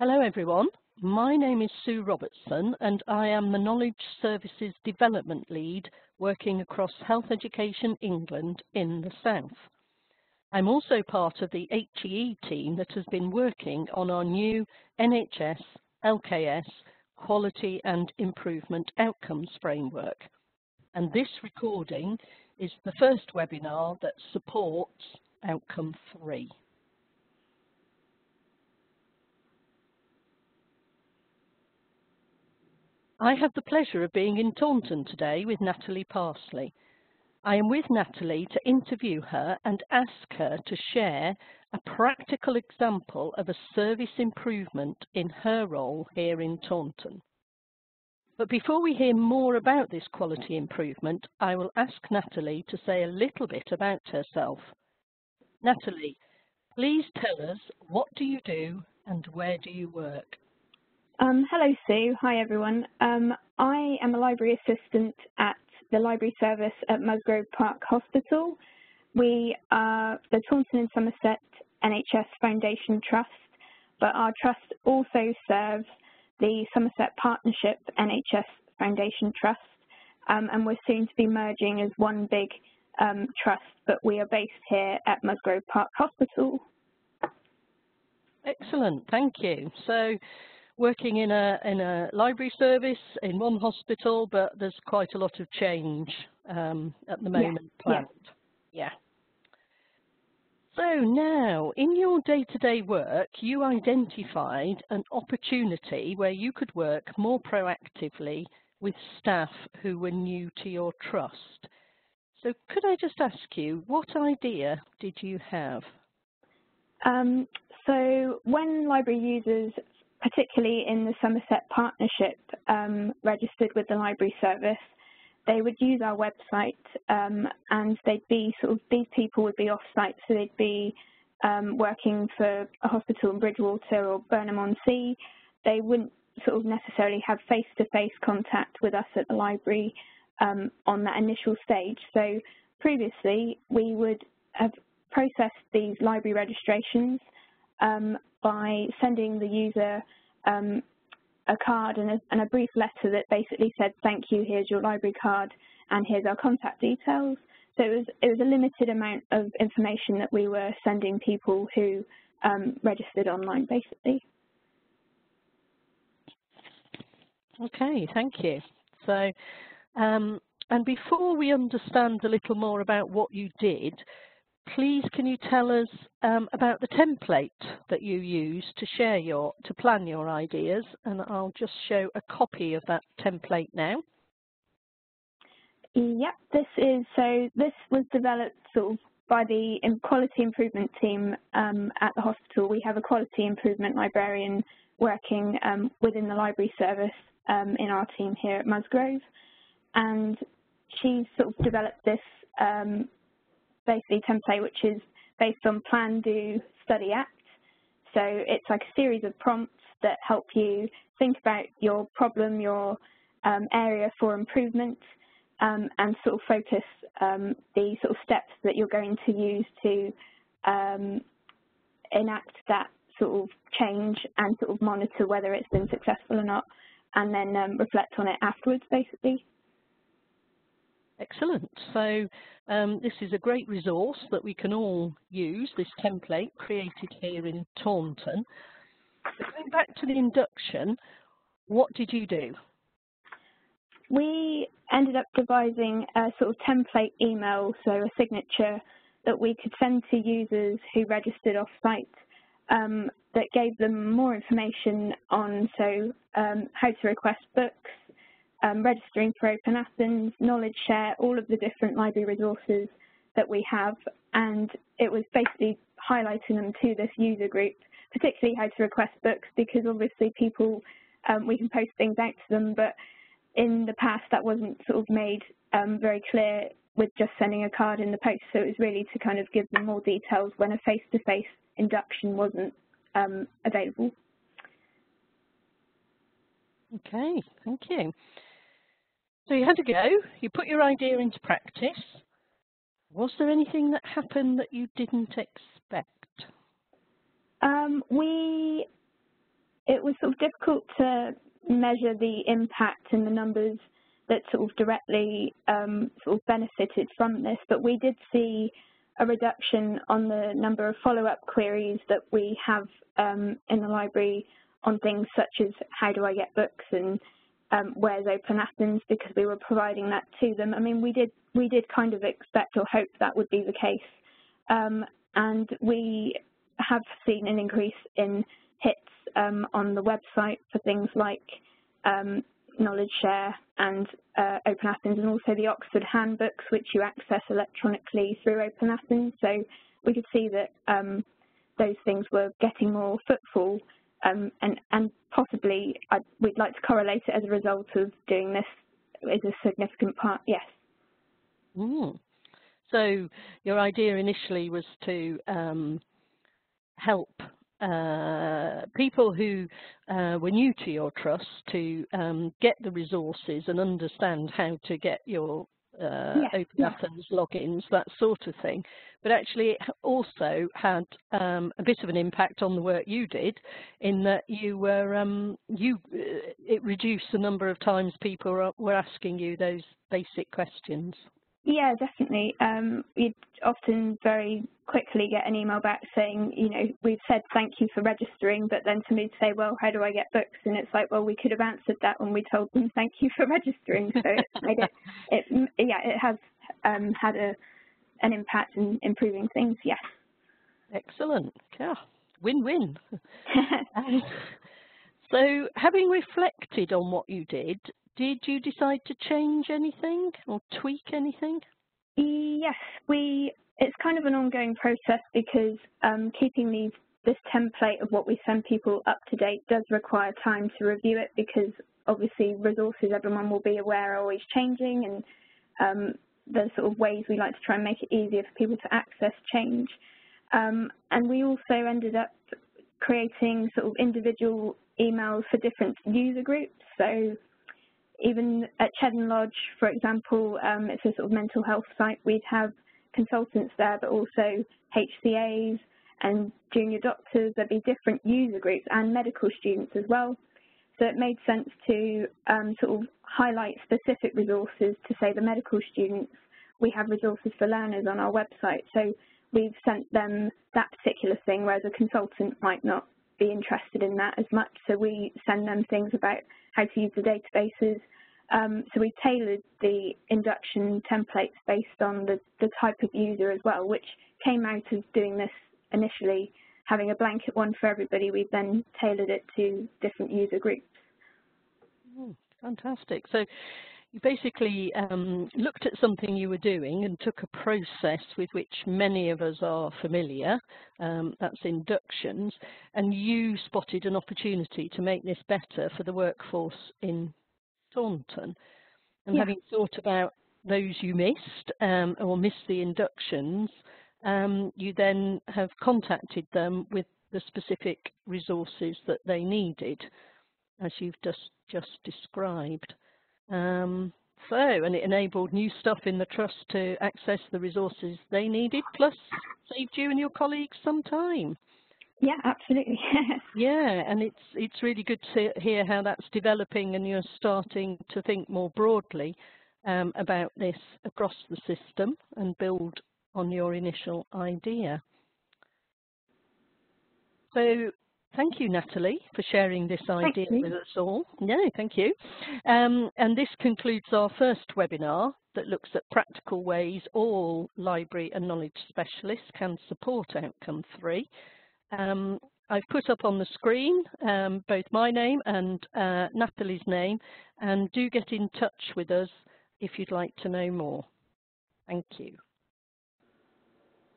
Hello everyone, my name is Sue Robertson and I am the Knowledge Services Development Lead working across Health Education England in the South. I'm also part of the HEE team that has been working on our new NHS LKS Quality and Improvement Outcomes Framework. And this recording is the first webinar that supports Outcome 3. I have the pleasure of being in Taunton today with Natalie Parsley. I am with Natalie to interview her and ask her to share a practical example of a service improvement in her role here in Taunton. But before we hear more about this quality improvement, I will ask Natalie to say a little bit about herself. Natalie, please tell us what do you do and where do you work? Um, hello, Sue. Hi, everyone. Um, I am a library assistant at the library service at Musgrove Park Hospital. We are the Taunton and Somerset NHS Foundation Trust, but our trust also serves the Somerset Partnership NHS Foundation Trust, um, and we're soon to be merging as one big um, trust, but we are based here at Musgrove Park Hospital. Excellent, thank you. So working in a in a library service in one hospital, but there's quite a lot of change um, at the moment yeah. planned. Yeah. yeah. So now, in your day-to-day -day work, you identified an opportunity where you could work more proactively with staff who were new to your trust. So could I just ask you, what idea did you have? Um, so when library users particularly in the Somerset Partnership um, registered with the library service, they would use our website um, and they'd be sort of, these people would be off-site, so they'd be um, working for a hospital in Bridgwater or Burnham-on-Sea. They wouldn't sort of necessarily have face-to-face -face contact with us at the library um, on that initial stage. So previously, we would have processed these library registrations um, by sending the user um, a card and a, and a, brief letter that basically said, thank you, here's your library card, and here's our contact details. So it was, it was a limited amount of information that we were sending people who um, registered online, basically. Okay, thank you. So, um, and before we understand a little more about what you did, please can you tell us um, about the template that you use to share your, to plan your ideas and I'll just show a copy of that template now. Yep, this is, so this was developed sort of by the quality improvement team um, at the hospital. We have a quality improvement librarian working um, within the library service um, in our team here at Musgrove. And she's sort of developed this um, basically template which is based on Plan, Do, Study, Act. So it's like a series of prompts that help you think about your problem, your um, area for improvement, um, and sort of focus um, the sort of steps that you're going to use to um, enact that sort of change and sort of monitor whether it's been successful or not, and then um, reflect on it afterwards, basically. Excellent. So um, this is a great resource that we can all use, this template created here in Taunton. But going back to the induction, what did you do? We ended up devising a sort of template email, so a signature that we could send to users who registered off-site um, that gave them more information on so um, how to request books, registering for Open Athens, Knowledge Share, all of the different library resources that we have. And it was basically highlighting them to this user group, particularly how to request books, because obviously people, um, we can post things out to them, but in the past that wasn't sort of made um, very clear with just sending a card in the post. So it was really to kind of give them more details when a face-to-face -face induction wasn't um, available. Okay, thank you. So you had to go, you put your idea into practice. Was there anything that happened that you didn't expect? Um, we it was sort of difficult to measure the impact and the numbers that sort of directly um, sort of benefited from this, but we did see a reduction on the number of follow-up queries that we have um, in the library on things such as how do I get books and um, where's Open Athens because we were providing that to them. I mean, we did we did kind of expect or hope that would be the case, um, and we have seen an increase in hits um, on the website for things like um, Knowledge Share and uh, Open Athens, and also the Oxford handbooks, which you access electronically through Open Athens. So we could see that um, those things were getting more footfall um, and, and possibly I'd, we'd like to correlate it as a result of doing this is a significant part, yes. Mm. So your idea initially was to um, help uh, people who uh, were new to your trust to um, get the resources and understand how to get your uh, yes, Open yes. Athens logins, that sort of thing. But actually it also had um, a bit of an impact on the work you did in that you were, um, you, uh, it reduced the number of times people were asking you those basic questions. Yeah, definitely. Um, you'd often very quickly get an email back saying, you know, we've said thank you for registering, but then somebody to say, well, how do I get books? And it's like, well, we could have answered that when we told them thank you for registering. So it's made it, it yeah, it has um, had a an impact in improving things. Yes. Excellent. Yeah, win-win. um, so, having reflected on what you did, did you decide to change anything or tweak anything? Yes, we. It's kind of an ongoing process because um, keeping these this template of what we send people up to date does require time to review it because obviously resources everyone will be aware are always changing and um, the sort of ways we like to try and make it easier for people to access change. Um, and we also ended up creating sort of individual emails for different user groups. So even at Cheddon Lodge, for example, um, it's a sort of mental health site, we'd have consultants there, but also HCAs and junior doctors, there'd be different user groups and medical students as well. So it made sense to um, sort of highlight specific resources to say the medical students, we have resources for learners on our website. So we've sent them that particular thing, whereas a consultant might not be interested in that as much. So we send them things about how to use the databases. Um, so we tailored the induction templates based on the, the type of user as well, which came out of doing this initially, having a blanket one for everybody. We've then tailored it to different user groups. Oh, fantastic. So you basically um, looked at something you were doing and took a process with which many of us are familiar, um, that's inductions, and you spotted an opportunity to make this better for the workforce in Taunton. And Yeah. having thought about those you missed um, or missed the inductions, um, you then have contacted them with the specific resources that they needed, as you've just, just described. Um, so, and it enabled new stuff in the trust to access the resources they needed, plus saved you and your colleagues some time. Yeah, absolutely. Yeah, and it's it's really good to hear how that's developing and you're starting to think more broadly um, about this across the system and build on your initial idea. So thank you, Natalie, for sharing this idea with us all. No, thank you. Um, and this concludes our first webinar that looks at practical ways all library and knowledge specialists can support Outcome 3. Um, I've put up on the screen um, both my name and uh, Natalie's name, and do get in touch with us if you'd like to know more. Thank you.